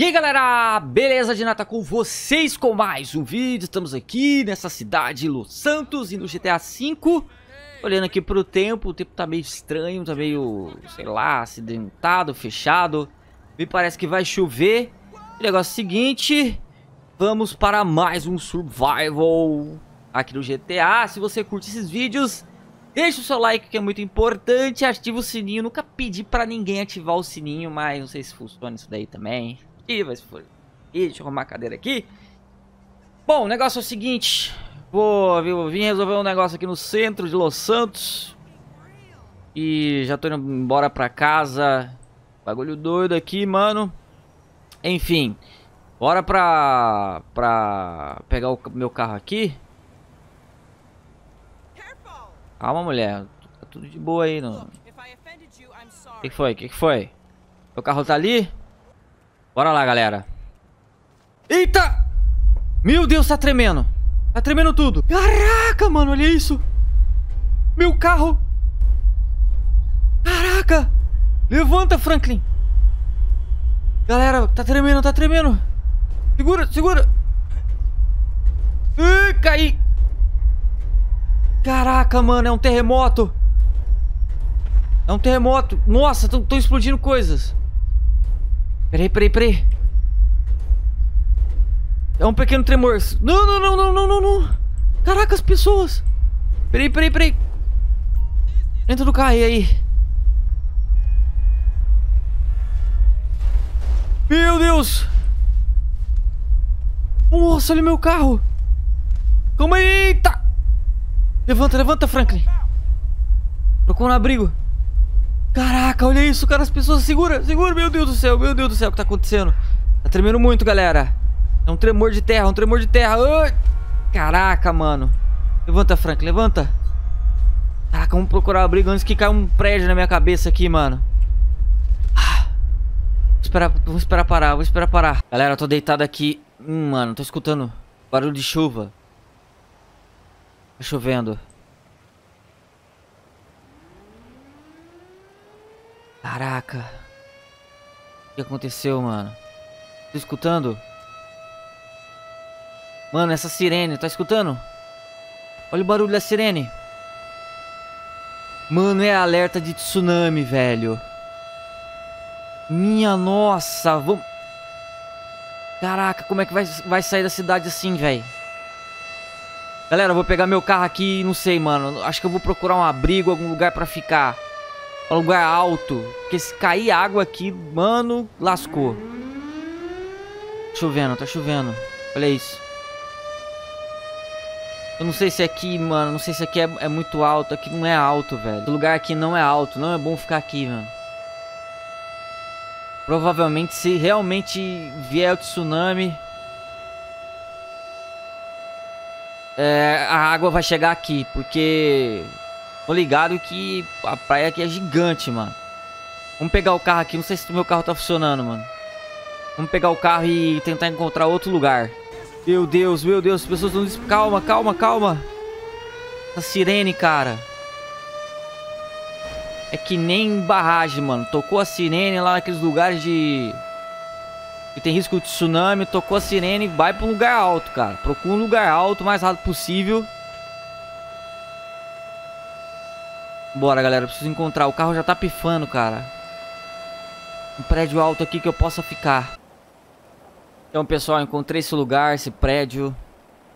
E aí galera, beleza de nata com vocês com mais um vídeo, estamos aqui nessa cidade Los Santos e no GTA V Olhando aqui pro tempo, o tempo tá meio estranho, tá meio, sei lá, acidentado, fechado. Me parece que vai chover. O negócio é o seguinte, vamos para mais um survival aqui no GTA Se você curte esses vídeos, deixa o seu like que é muito importante. Ativa o sininho, nunca pedi pra ninguém ativar o sininho, mas não sei se funciona isso daí também aqui, vai se for. Ih, deixa eu arrumar a cadeira aqui. Bom, o negócio é o seguinte. Vou, vou vim resolver um negócio aqui no centro de Los Santos. E já tô indo embora pra casa. Bagulho doido aqui, mano. Enfim. Bora pra... Pra pegar o meu carro aqui. Calma, mulher. Tá tudo de boa aí, não. O que, que foi? O que, que foi? O carro tá ali? Bora lá, galera. Eita! Meu Deus, tá tremendo. Tá tremendo tudo. Caraca, mano, olha isso. Meu carro. Caraca. Levanta, Franklin. Galera, tá tremendo, tá tremendo. Segura, segura. Ai, caí. Caraca, mano, é um terremoto. É um terremoto. Nossa, estão explodindo coisas. Peraí, peraí, peraí. É um pequeno tremor. Não, não, não, não, não, não, não. Caraca, as pessoas. Peraí, peraí, peraí. Entra no carro, e aí? Meu Deus. Nossa, olha meu carro. Calma aí, eita. Levanta, levanta, Franklin. Procura um abrigo. Caraca, olha isso, cara. As pessoas... Segura, segura. Meu Deus do céu, meu Deus do céu. O que tá acontecendo? Tá tremendo muito, galera. É um tremor de terra, um tremor de terra. Ai. Caraca, mano. Levanta, Frank, levanta. Caraca, vamos procurar abrigo antes que caia um prédio na minha cabeça aqui, mano. Ah. Vou esperar, vou esperar parar, vou esperar parar. Galera, eu tô deitado aqui. Hum, mano, tô escutando barulho de chuva. Tá chovendo. Caraca. O que aconteceu, mano? Tô escutando? Mano, essa sirene, tá escutando? Olha o barulho da sirene. Mano, é alerta de tsunami, velho. Minha nossa, vamos... Caraca, como é que vai, vai sair da cidade assim, velho? Galera, eu vou pegar meu carro aqui, não sei, mano. Acho que eu vou procurar um abrigo, algum lugar pra ficar. Um lugar alto. Porque se cair água aqui, mano, lascou. Chovendo, tá chovendo. Olha isso. Eu não sei se aqui, mano, não sei se aqui é, é muito alto. Aqui não é alto, velho. O lugar aqui não é alto. Não é bom ficar aqui, mano. Provavelmente, se realmente vier o tsunami... É, a água vai chegar aqui, porque Tô ligado que a praia aqui é gigante, mano. Vamos pegar o carro aqui. Não sei se o meu carro tá funcionando, mano. Vamos pegar o carro e tentar encontrar outro lugar. Meu Deus, meu Deus. As pessoas estão... Calma, calma, calma. Essa sirene, cara. É que nem barragem, mano. Tocou a sirene lá naqueles lugares de... Que tem risco de tsunami. Tocou a sirene. Vai pra um lugar alto, cara. Procura um lugar alto o mais rápido possível. Bora, galera. Preciso encontrar. O carro já tá pifando, cara. Um prédio alto aqui que eu possa ficar. Então, pessoal, encontrei esse lugar, esse prédio.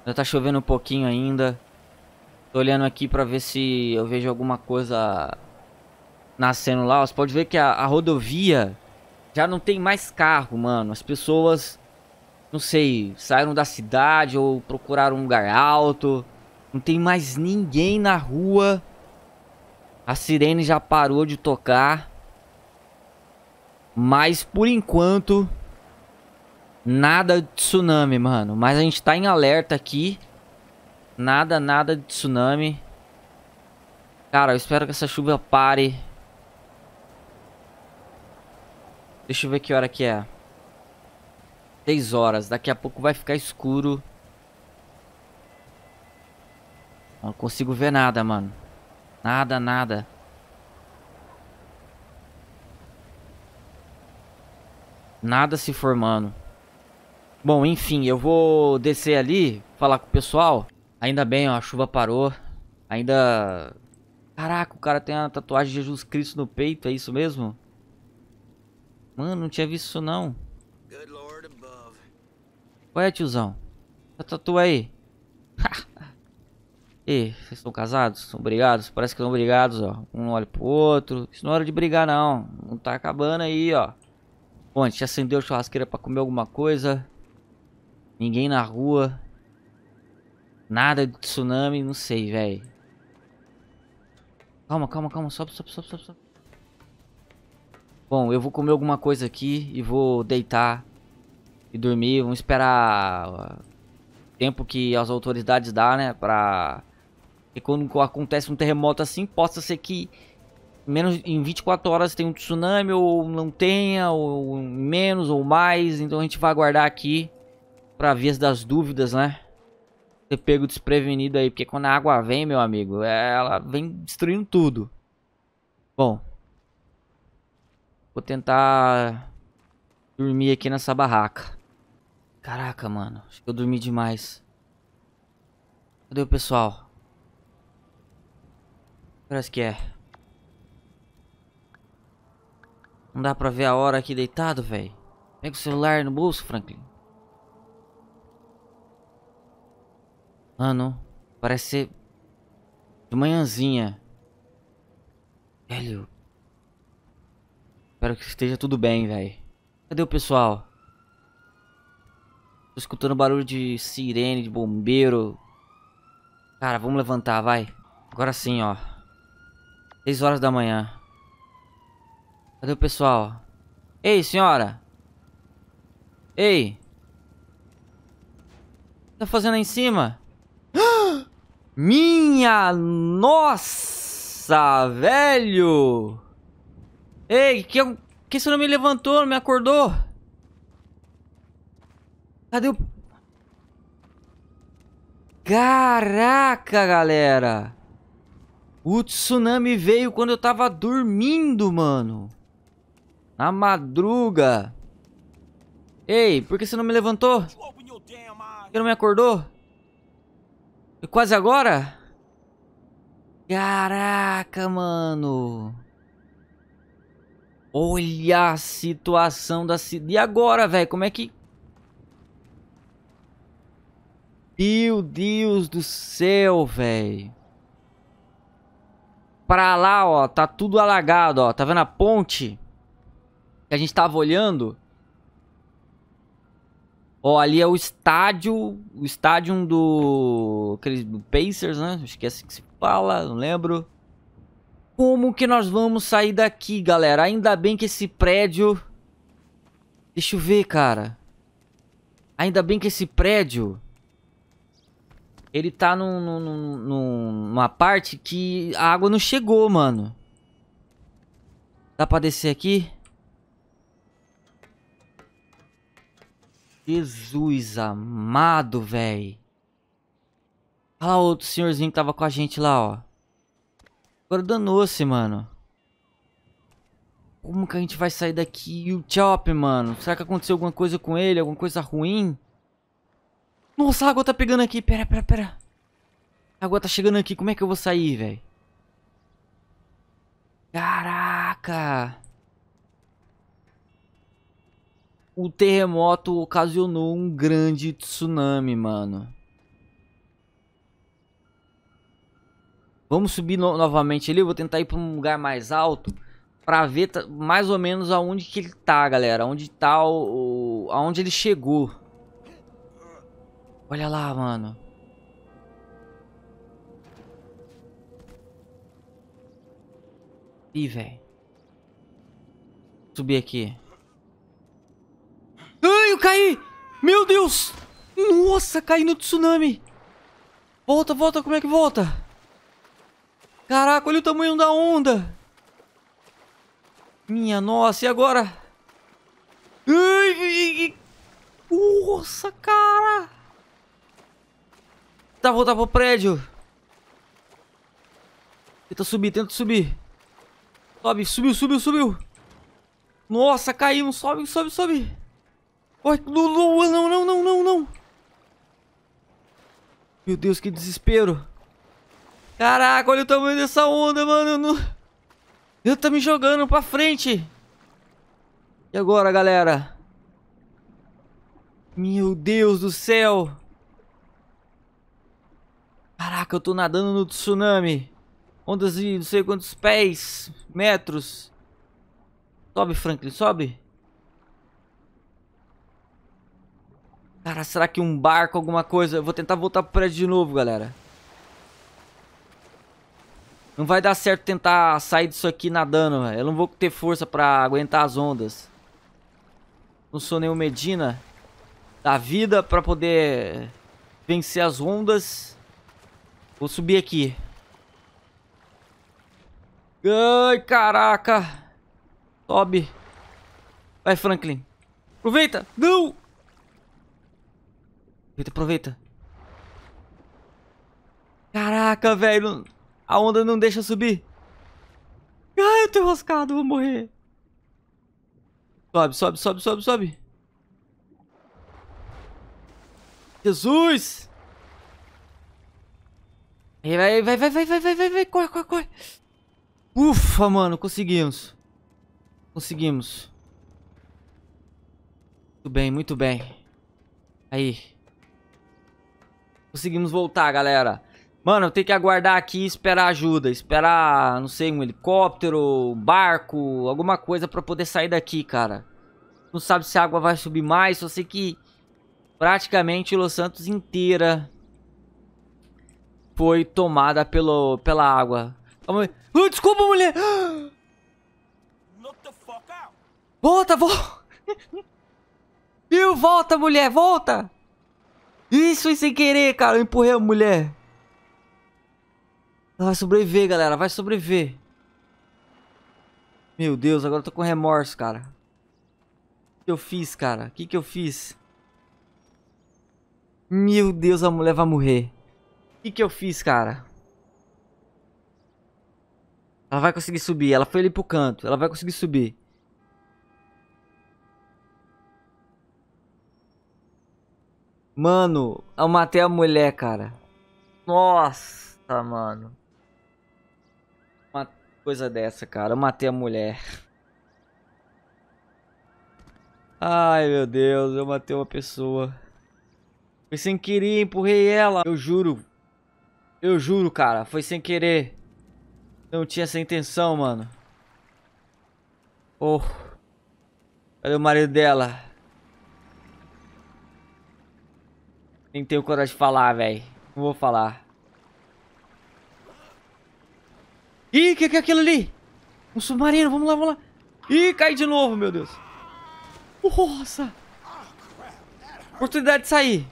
Já tá chovendo um pouquinho ainda. Tô olhando aqui pra ver se eu vejo alguma coisa nascendo lá. Você pode ver que a, a rodovia já não tem mais carro, mano. As pessoas, não sei, saíram da cidade ou procuraram um lugar alto. Não tem mais ninguém na rua. A sirene já parou de tocar. Mas por enquanto nada de tsunami, mano. Mas a gente tá em alerta aqui. Nada, nada de tsunami. Cara, eu espero que essa chuva pare. Deixa eu ver que hora que é. 6 horas. Daqui a pouco vai ficar escuro. Não consigo ver nada, mano. Nada, nada. Nada se formando. Bom, enfim, eu vou descer ali, falar com o pessoal. Ainda bem, ó, a chuva parou. Ainda... Caraca, o cara tem a tatuagem de Jesus Cristo no peito, é isso mesmo? Mano, não tinha visto isso não. Qual é, tiozão? Tá tatua aí. E, vocês estão casados? São brigados? Parece que estão brigados, ó. Um olha pro outro. Isso não é hora de brigar, não. Não tá acabando aí, ó. Bom, a gente acendeu a churrasqueira pra comer alguma coisa. Ninguém na rua. Nada de tsunami, não sei, velho. Calma, calma, calma. Sobe, sobe, sobe, sobe, sobe. Bom, eu vou comer alguma coisa aqui e vou deitar e dormir. Vamos esperar tempo que as autoridades dá, né? Pra e quando acontece um terremoto assim, possa ser que menos em 24 horas tem um tsunami ou não tenha, ou menos ou mais. Então a gente vai aguardar aqui para vias das dúvidas, né? Ser pego desprevenido aí, porque quando a água vem, meu amigo, ela vem destruindo tudo. Bom, vou tentar dormir aqui nessa barraca. Caraca, mano, acho que eu dormi demais. Cadê o pessoal? Parece que é. Não dá pra ver a hora aqui deitado, velho. Pega o celular no bolso, Franklin. Mano, parece ser de manhãzinha. Velho. Espero que esteja tudo bem, velho. Cadê o pessoal? Tô escutando barulho de sirene, de bombeiro. Cara, vamos levantar, vai. Agora sim, ó. 6 horas da manhã. Cadê o pessoal? Ei, senhora! Ei! O que tá fazendo aí em cima? Minha nossa, velho! Ei, que, que você não me levantou, não me acordou? Cadê o... Caraca, galera! O tsunami veio quando eu tava dormindo, mano. Na madruga. Ei, por que você não me levantou? Que não me acordou? E quase agora? Caraca, mano. Olha a situação da cidade. E agora, velho? Como é que... Meu Deus do céu, velho. Pra lá, ó, tá tudo alagado, ó. Tá vendo a ponte? Que a gente tava olhando. Ó, ali é o estádio, o estádio do, aquele, do Pacers, né? Assim que se fala, não lembro. Como que nós vamos sair daqui, galera? Ainda bem que esse prédio... Deixa eu ver, cara. Ainda bem que esse prédio... Ele tá num, num, num, numa parte que a água não chegou, mano. Dá pra descer aqui? Jesus amado, velho. Olha lá outro senhorzinho que tava com a gente lá, ó. Agora danou-se, mano. Como que a gente vai sair daqui? E o Chop, mano? Será que aconteceu alguma coisa com ele? Alguma coisa ruim? Nossa, a água tá pegando aqui. Pera, pera, pera. A água tá chegando aqui. Como é que eu vou sair, velho? Caraca. O terremoto ocasionou um grande tsunami, mano. Vamos subir no novamente ali. Eu vou tentar ir pra um lugar mais alto. Pra ver mais ou menos aonde que ele tá, galera. Onde tá o... Aonde ele chegou. Olha lá, mano. Ih, velho. Subir aqui. Ai, eu caí! Meu Deus! Nossa, caí no tsunami! Volta, volta, como é que volta? Caraca, olha o tamanho da onda! Minha nossa, e agora? Ai, ai. Nossa, cara! Tá, voltar pro prédio. Tenta subir, tenta subir. Sobe, subiu, subiu, subiu. Nossa, caímos. Sobe, sobe, sobe. Oi, não, não, não, não, não, não. Meu Deus, que desespero. Caraca, olha o tamanho dessa onda, mano. Não... Ele tá me jogando pra frente. E agora, galera? Meu Deus do céu. Caraca, eu tô nadando no tsunami. Ondas de não sei quantos pés, metros. Sobe, Franklin, sobe. Cara, será que um barco, alguma coisa? Eu vou tentar voltar pro prédio de novo, galera. Não vai dar certo tentar sair disso aqui nadando. Eu não vou ter força pra aguentar as ondas. Não sou nenhum Medina da vida pra poder vencer as ondas. Vou subir aqui. Ai, caraca. Sobe. Vai, Franklin. Aproveita. Não. Aproveita, aproveita. Caraca, velho. A onda não deixa subir. Ai, eu tô enroscado, vou morrer. Sobe, sobe, sobe, sobe, sobe. Jesus! Vai, vai, vai, vai, vai, vai, vai, vai, corre, corre, corre. Ufa, mano, conseguimos. Conseguimos. Muito bem, muito bem. Aí. Conseguimos voltar, galera. Mano, eu tenho que aguardar aqui e esperar ajuda. Esperar, não sei, um helicóptero, um barco, alguma coisa pra poder sair daqui, cara. Não sabe se a água vai subir mais, só sei que praticamente Los Santos inteira foi tomada pelo, pela água. Oh, desculpa, mulher! Volta, volta! Viu? Volta, mulher, volta! Isso foi sem querer, cara. Eu empurrei a mulher. Ela vai sobreviver, galera. Vai sobreviver. Meu Deus, agora eu tô com remorso, cara. O que eu fiz, cara? O que, que eu fiz? Meu Deus, a mulher vai morrer. Que, que eu fiz, cara? Ela vai conseguir subir. Ela foi ali pro canto. Ela vai conseguir subir. Mano, eu matei a mulher, cara. Nossa, mano coisa dessa, cara. Eu matei a mulher. Ai, meu Deus, eu matei uma pessoa. Foi sem querer, empurrei ela. Eu juro. Eu juro, cara. Foi sem querer. Não tinha essa intenção, mano. Oh. Cadê o marido dela? Nem tenho coragem de falar, velho. Não vou falar. Ih, o que, que é aquilo ali? Um submarino, vamos lá, vamos lá. Ih, cai de novo, meu Deus. Nossa. Oportunidade de sair.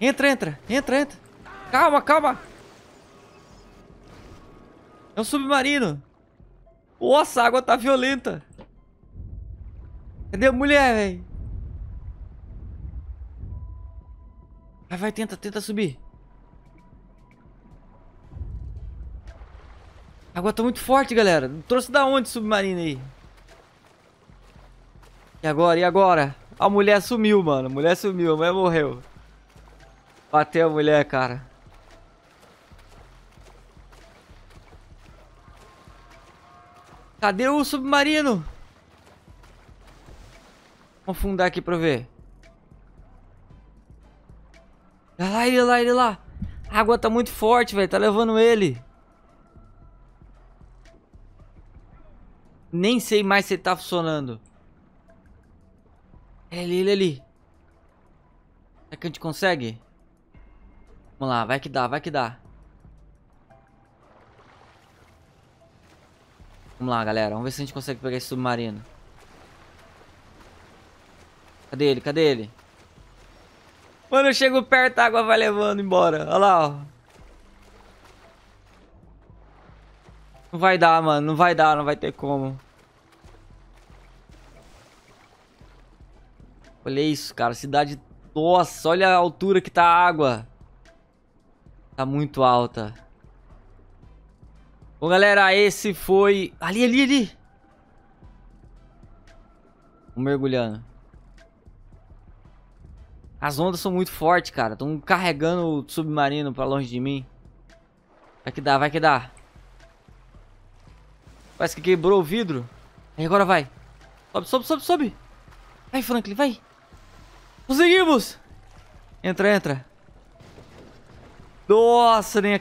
Entra, entra, entra, entra. Calma, calma. É um submarino. Nossa, a água tá violenta. Cadê a mulher, velho? Vai, vai, tenta, tenta subir. A água tá muito forte, galera. Trouxe da onde submarino aí? E agora? E agora? A mulher sumiu, mano. A mulher sumiu. A mulher morreu. Bateu a mulher, cara. Cadê o submarino? Vamos afundar aqui pra ver. Olha lá, ele lá, ele lá. A água tá muito forte, velho. Tá levando ele. Nem sei mais se tá funcionando. É ele, ele ali. Será que a gente consegue? Vamos lá, vai que dá, vai que dá. Vamos lá, galera. Vamos ver se a gente consegue pegar esse submarino. Cadê ele? Cadê ele? Mano, eu chego perto, a água vai levando embora. Olha lá, ó. Não vai dar, mano. Não vai dar, não vai ter como. Olha isso, cara. Cidade... Nossa, olha a altura que tá a água. Tá muito alta. Bom, galera, esse foi... Ali, ali, ali. Vamos mergulhando. As ondas são muito fortes, cara. Estão carregando o submarino pra longe de mim. Vai que dá, vai que dá. Parece que quebrou o vidro. Aí agora vai. Sobe, sobe, sobe, sobe. Vai, Franklin, vai. Conseguimos. Entra, entra. Nossa, nem...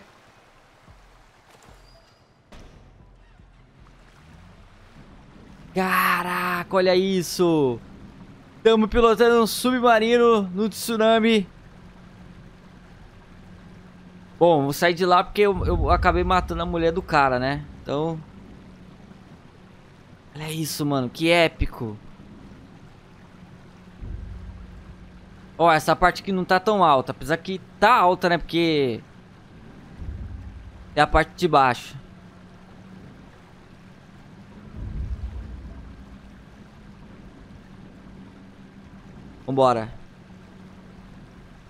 Caraca, olha isso. Estamos pilotando um submarino no tsunami. Bom, vou sair de lá porque eu, eu acabei matando a mulher do cara, né? Então... Olha isso, mano. Que épico. Ó, essa parte aqui não tá tão alta. Apesar que tá alta, né? Porque... É a parte de baixo. Vambora.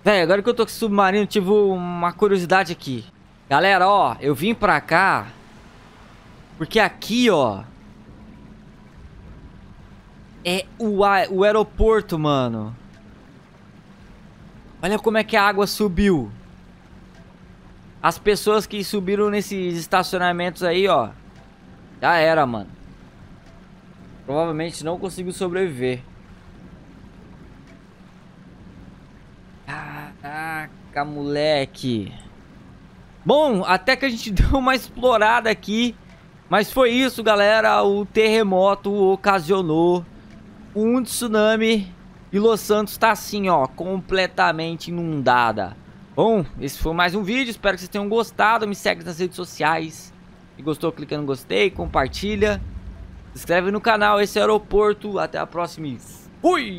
Véi, agora que eu tô com submarino, tive uma curiosidade aqui. Galera, ó, eu vim pra cá... Porque aqui, ó... É o, o aeroporto, mano. Olha como é que a água subiu. As pessoas que subiram nesses estacionamentos aí, ó. Já era, mano. Provavelmente não conseguiu sobreviver. Moleque. Bom, até que a gente deu uma explorada aqui. Mas foi isso, galera. O terremoto ocasionou um tsunami. E Los Santos tá assim, ó, completamente inundada. Bom, esse foi mais um vídeo. Espero que vocês tenham gostado. Me segue nas redes sociais. Se gostou, clica no gostei, compartilha. Se inscreve no canal. Esse é o Aeroporto. Até a próxima. Fui!